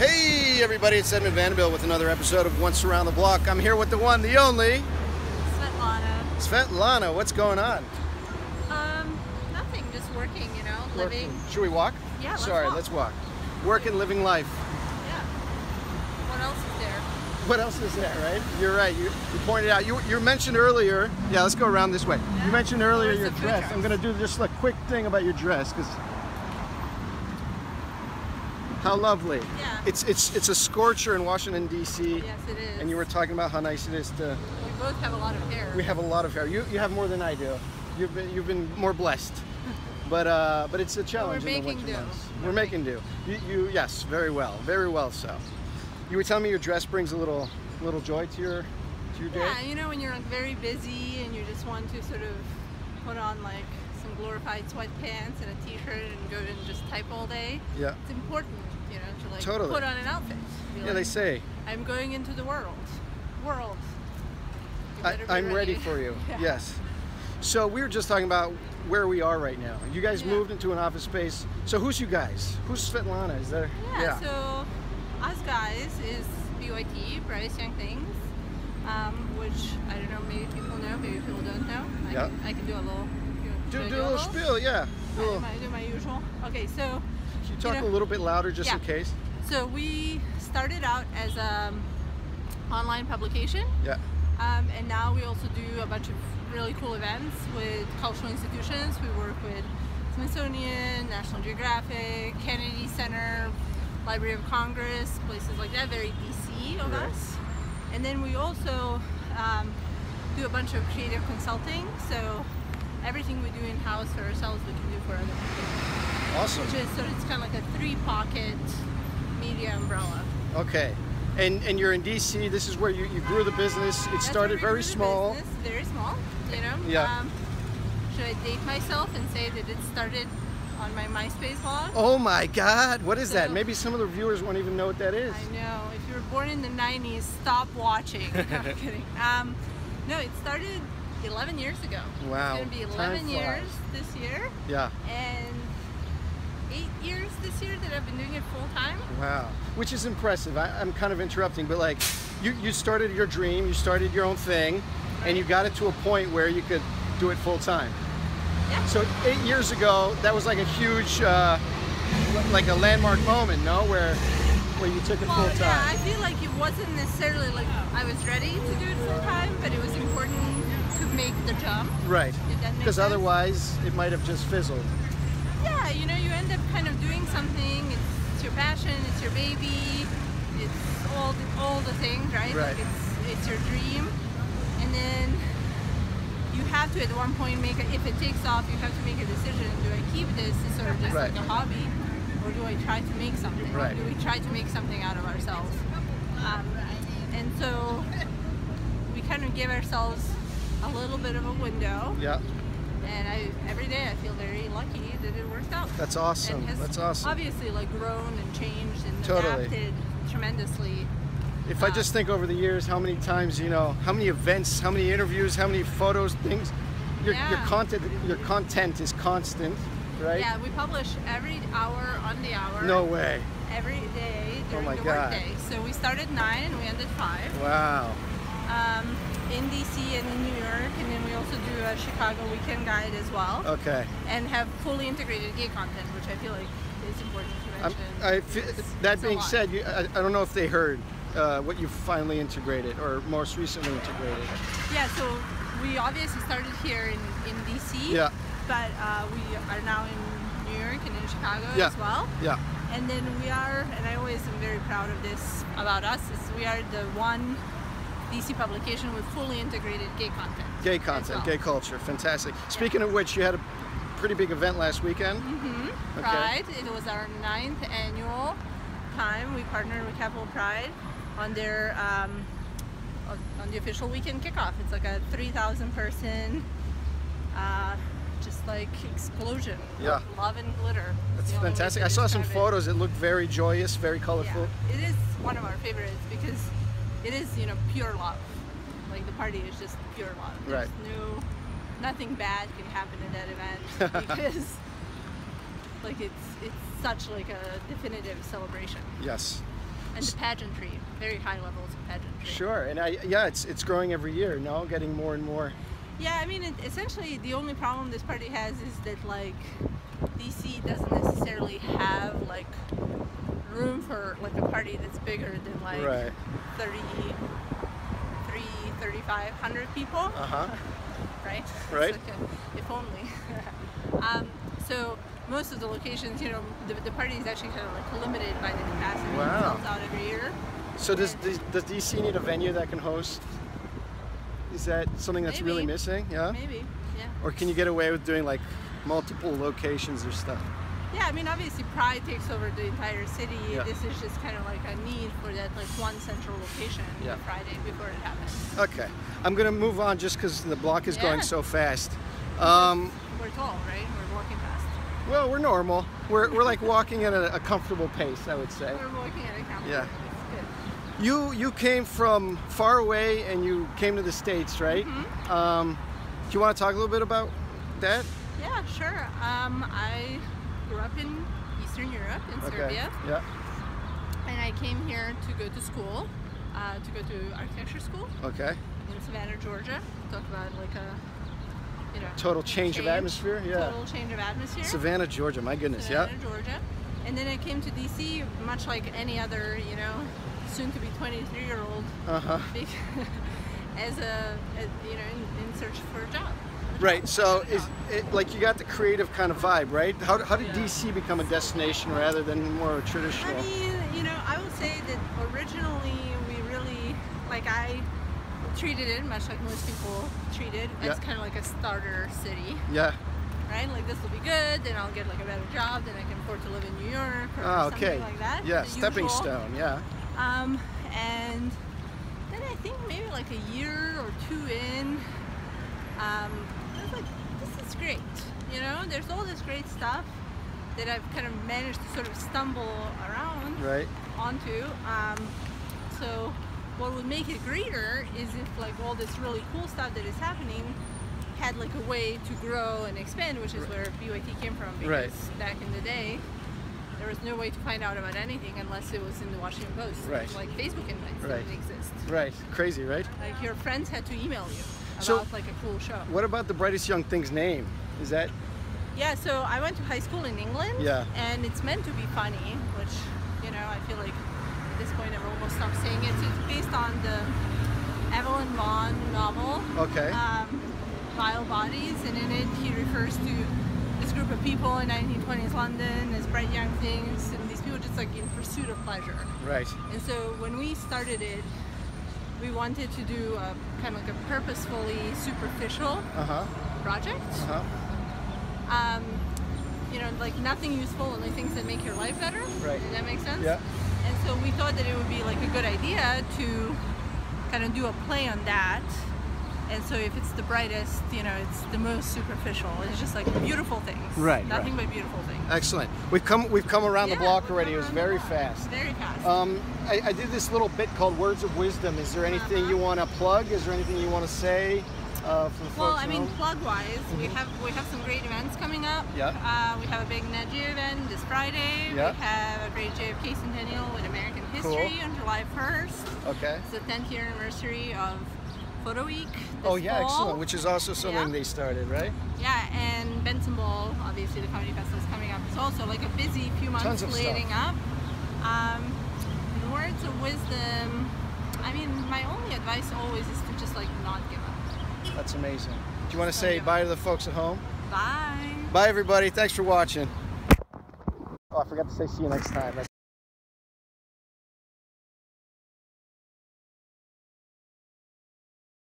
Hey everybody, it's Edmund Vanderbilt with another episode of Once Around the Block. I'm here with the one, the only, Svetlana. Svetlana. What's going on? Um, nothing, just working, you know, living. Working. Should we walk? Yeah, let's Sorry, walk. let's walk. Working, living life. Yeah. What else is there? What else is there, right? You're right. You, you pointed out. You, you mentioned earlier. Yeah, let's go around this way. Yeah. You mentioned earlier your dress. I'm gonna do just a quick thing about your dress because how lovely. Yeah. It's it's it's a scorcher in Washington D.C. Yes, it is. And you were talking about how nice it is to. We both have a lot of hair. We have a lot of hair. You you have more than I do. You've been you've been more blessed. But uh, but it's a challenge in the making do. months. We're We're making do. You, you yes, very well, very well. So, you were telling me your dress brings a little little joy to your to your day. yeah, you know, when you're like very busy and you just want to sort of put on like some glorified sweatpants and a t-shirt and go and just type all day. Yeah. It's important, you know, to like Totally. put on an outfit. Yeah, like, they say I'm going into the world. World. I, I'm ready for you. Yeah. Yes. So we were just talking about where we are right now. You guys Yeah. moved into an office space. So who's you guys? Who's Svetlana? Is there? Yeah, so us guys is BYT, Brightest Young Things, um, which I don't know, maybe people know, maybe people don't know. I, Yeah. can, I can do a little. Do, do a little spiel. Yeah. Do little- my, do my usual. Okay, so Can you talk know- a little bit louder just in case? so we started out as a online publication, Yeah. um, and now we also do a bunch of really cool events with cultural institutions. We work with Smithsonian, National Geographic, Kennedy Center, Library of Congress, places like that, very DC of Right. us. And then we also um, do a bunch of creative consulting. So everything we do in house for ourselves, we can do for other people. Awesome. Is so it's kind of like a three pocket media umbrella. Okay. And and you're in DC. This is where you, you grew the business. It That's started very we grew the small. business, very small, you know. Yeah. Um, should I date myself and say that it started on my MySpace blog? Oh my God! What is that? Maybe some of the viewers won't even know what that is. I know. If you were born in the 90s, stop watching. No, I'm kidding. Um, no, it started 11 years ago. Wow. It's going to be 11 years this year Yeah. and eight years this year that I've been doing it full time. Wow. Which is impressive. I, I'm kind of interrupting, but like, you you started your dream. You started your own thing, and you got it to a point where you could do it full time. Yeah. So eight years ago, that was like a huge, uh, like a landmark moment, no? Where where you took it Well, full time. yeah, I feel like it wasn't necessarily like I was ready to do it full time, but it was important make the jump. Right. If that makes Because otherwise, it might have just fizzled. Yeah, you know, you end up kind of doing something. It's, it's your passion. It's your baby. It's all the, all the things, right? Right. Like it's it's your dream, and then you have to at one point make a, if it takes off, you have to make a decision. Do I keep this as sort of just Right. like a hobby, or do I try to make something? Right. Do we try to make something out of ourselves? Um, and so we kind of give ourselves a little bit of a window, Yeah. and I every day I feel very lucky that it worked out That's awesome. and has That's awesome. obviously like grown and changed and Totally. adapted tremendously. If I Uh, just think over the years, how many times you know, how many events, how many interviews, how many photos, things, your, your content, your content is constant, right? Yeah, we publish every hour on the hour. No way. Every day during my the God. workday. So we start at nine and we end at five. Wow. Um, in DC and in New York, and then we also do a Chicago weekend guide as well, Okay. and have fully integrated gay content, which I feel like is important to mention. I fe- It's- that it's being said, you, I, I don't know if they heard uh, what you finally integrated or most recently integrated. Yeah, so we obviously started here in, in DC. Yeah. But uh, we are now in New York and in Chicago Yeah. as well. Yeah. And then we are, and I always am very proud of this about us, is we are the one DC publication with fully integrated gay content. Gay content, well. gay culture, fantastic. Speaking of which, you had a pretty big event last weekend. Mm-hmm. Okay. Pride. It was our ninth annual time. We partnered with Capital Pride on their um, on, the official weekend kickoff. It's like a 3,000 person, uh, just like explosion. of Yeah. Love and glitter. That's the only way fantastic. I saw some it. photos. It looked very joyous, very Yeah, colorful. it is one of our favorites because it is, you know, pure love. Like the party is just pure love. There's Right. no, nothing bad can happen at that event because, like, it's it's such like a definitive celebration. Yes. and the pageantry, very high levels of pageantry. Sure, and I yeah, it's it's growing every year. No, getting more and more. Yeah, I mean, it, essentially, the only problem this party has is that like DC doesn't necessarily have like for like a party that's bigger than like Right. 33, 3,500 people, Uh huh. right? Right. like a- if only. um, so most of the locations, you know, the, the party is actually kind of like limited by the capacity Wow. it sells out every year. So does does does DC need a venue that can host? Is that something that's really missing? Yeah. Maybe, yeah. Or can you get away with doing like multiple locations or stuff? Yeah, I mean, obviously, Pride takes over the entire city. Yeah. This is just kind of like a need for that like one central location Yeah. on Friday before it happens. Okay, I'm gonna move on just because the block is going so fast. Um, We're tall, right? We're walking fast. well, we're normal. We're, we're like walking at a, a comfortable pace, I would say. We're walking at a camera. Yeah. It's good. You you came from far away and you came to the states, right? Mm-hmm. Um, do you want to talk a little bit about that? Yeah, sure. Um, I grew up in Eastern Europe, in Serbia, Yeah. and I came here to go to school, uh, to go to architecture school Okay. in Savannah, Georgia. Talk about like a, you know, Total change of atmosphere, yeah. Total change of atmosphere. Savannah, Georgia. My goodness. Yeah. Savannah, Georgia. And then I came to DC, much like any other, you know, soon to be 23 year old, Uh huh. as a, as, you know, in, in search for a job. Right. So is it like you got the creative kind of vibe, right? How, how did DC become a destination rather than more traditional? I mean, you know, I will say that originally we really, like, I treated it much like most people treat it as Yeah. kind of like a starter city, yeah. right? Like, this will be good, then I'll get like a better job, then I can afford to live in New York or Ah, something okay. like that. Yeah. Stepping usual. stone. Yeah. Um, and then I think maybe like a year or two in, um, I was like, this is great. You know, there's all this great stuff that I've kind of managed to sort of stumble around Right. onto. Um, so what would make it greater is if like all this really cool stuff that is happening had like a way to grow and expand, which is where BYT came from. Because Right. back in the day, there was no way to find out about anything unless it was in the Washington Post. Right. Like Facebook invites Right. didn't exist. Right. crazy, right? Like your friends had to email you about So- like a cool show. What about the brightest young thing's name? Is that Yeah, so I went to high school in England. Yeah. And it's meant to be funny, which, you know, I feel like at this point I've almost stopped saying it. So it's based on the Evelyn Waugh novel, okay? um, Vile Bodies, and in it he refers to this group of people in 1920s London as bright young things, and these people just like in pursuit of pleasure. right. And so when we started it, we wanted to do a kind of like a purposefully superficial Uh huh. project Uh huh. um, you know, like nothing useful, only things that make your life better. Right. Does that make sense? Yeah. And so we thought that it would be like a good idea to kind of do a play on that. And so if it's the brightest, you know, it's the most superficial. It's just like beautiful things. Right, Nothing but beautiful things. Excellent. We've come we've come around the block already. It was very fast. Very fast. Um, I, I did this little bit called Words of Wisdom. Is there anything Uh-huh. you want to plug? Is there anything you want to say uh, for the well, I mean, plug-wise, we have we have some great events coming up. Yeah. Uh, we have a big Nat Geo event this Friday. Yeah. We have a great JFK Centennial with American History on July 1st. Okay. It's the 10th year anniversary of FotoWeek. Oh yeah, fall. excellent. Which is also something Yeah. they started, right? Yeah, and Bentzen Ball, obviously the comedy festival is coming up. It's also like a busy few months of stuff. leading up. Um, words of wisdom. I mean, my only advice always is to just like not give up. That's amazing. Do you want to say yeah. bye to the folks at home? Bye. Bye everybody. Thanks for watching. Oh, I forgot to say see you next time. That's